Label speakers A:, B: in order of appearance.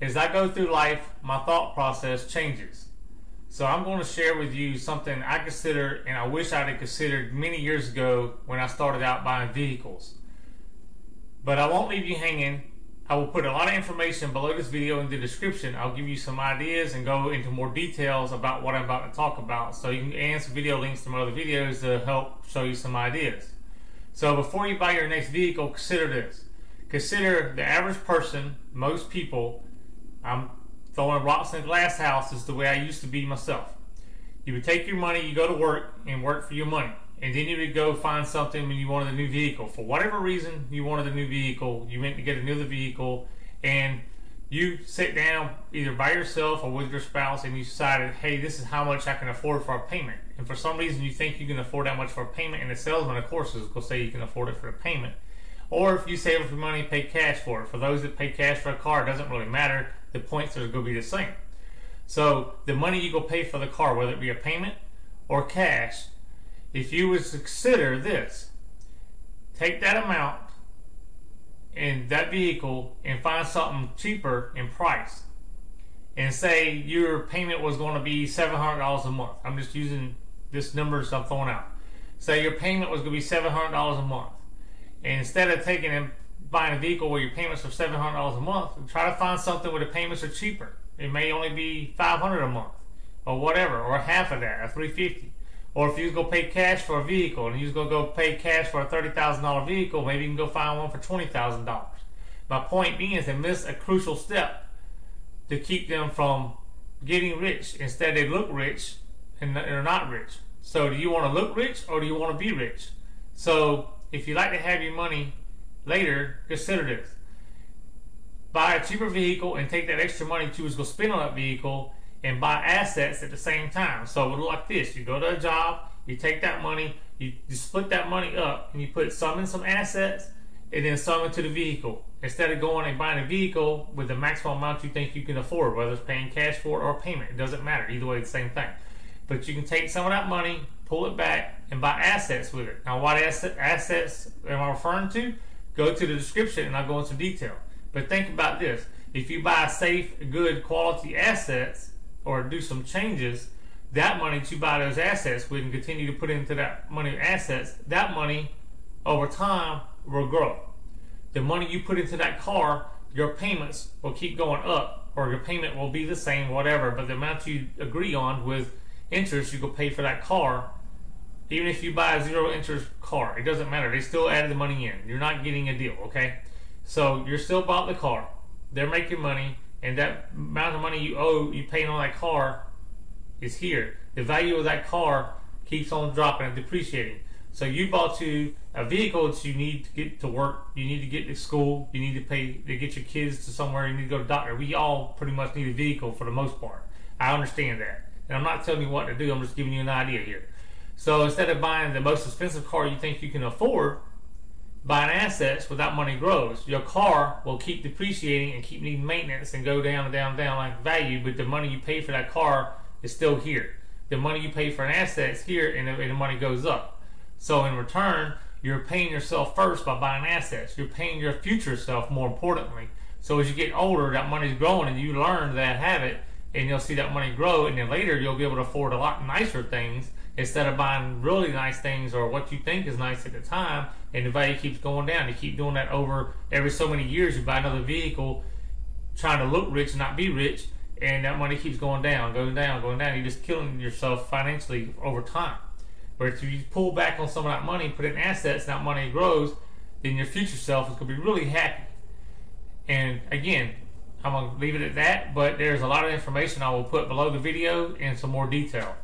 A: as I go through life, my thought process changes. So I'm going to share with you something I consider and I wish I'd considered many years ago when I started out buying vehicles. But I won't leave you hanging. I will put a lot of information below this video in the description. I'll give you some ideas and go into more details about what I'm about to talk about. So you can and some video links to my other videos to help show you some ideas. So before you buy your next vehicle, consider this. Consider the average person, most people, I'm throwing rocks in a glass house is the way I used to be myself. You would take your money, you go to work and work for your money. And then you would go find something when you wanted a new vehicle. For whatever reason you wanted a new vehicle, you went to get another vehicle and you sit down either by yourself or with your spouse and you decided, hey, this is how much I can afford for a payment. And for some reason you think you can afford that much for a payment, and the salesman, of course, is to say you can afford it for a payment. Or if you save up your money, pay cash for it. For those that pay cash for a car, it doesn't really matter. The points are going to be the same. So the money you go pay for the car, whether it be a payment or cash, if you would consider this, take that amount in that vehicle and find something cheaper in price and say your payment was going to be $700 a month. I'm just using this numbers I'm throwing out. Say your payment was going to be $700 a month. And instead of taking and buying a vehicle where your payments are $700 a month, try to find something where the payments are cheaper. It may only be 500 a month or whatever, or half of that, or 350 or if you go pay cash for a vehicle and going to go pay cash for a $30,000 vehicle, maybe you can go find one for $20,000. My point being is they miss a crucial step to keep them from getting rich. Instead, they look rich and they're not rich. So, do you want to look rich or do you want to be rich? So, if you like to have your money later, consider this. Buy a cheaper vehicle and take that extra money you was going to spend on that vehicle and buy assets at the same time. So it would look like this. You go to a job, you take that money, you, you split that money up, and you put some in some assets and then some into the vehicle. Instead of going and buying a vehicle with the maximum amount you think you can afford, whether it's paying cash for it or payment, it doesn't matter. Either way, the same thing. But you can take some of that money, pull it back, and buy assets with it. Now, what asset, assets am I referring to? Go to the description and I'll go into detail. But think about this. If you buy safe, good, quality assets, or do some changes, that money to buy those assets we can continue to put into that money assets, that money over time will grow. The money you put into that car, your payments will keep going up, or your payment will be the same, whatever, but the amount you agree on with interest you go pay for that car, even if you buy a zero interest car, it doesn't matter. They still added the money in. You're not getting a deal, okay? So you're still bought the car. They're making money and that amount of money you owe, you paying on that car, is here. The value of that car keeps on dropping and depreciating. So you bought to a vehicle that you need to get to work, you need to get to school, you need to pay to get your kids to somewhere, you need to go to doctor. We all pretty much need a vehicle for the most part. I understand that. And I'm not telling you what to do, I'm just giving you an idea here. So instead of buying the most expensive car you think you can afford, buying assets without money grows. Your car will keep depreciating and keep needing maintenance and go down and down and down like value, but the money you pay for that car is still here. The money you pay for an asset is here and the, and the money goes up. So in return, you're paying yourself first by buying assets. You're paying your future self more importantly. So as you get older, that money's growing and you learn that habit and you'll see that money grow and then later you'll be able to afford a lot nicer things instead of buying really nice things or what you think is nice at the time and the value keeps going down. You keep doing that over every so many years. You buy another vehicle trying to look rich, not be rich, and that money keeps going down, going down, going down. You're just killing yourself financially over time. But if you pull back on some of that money, put in assets, that money grows, then your future self is going to be really happy. And again, I'm going to leave it at that, but there's a lot of information I will put below the video in some more detail.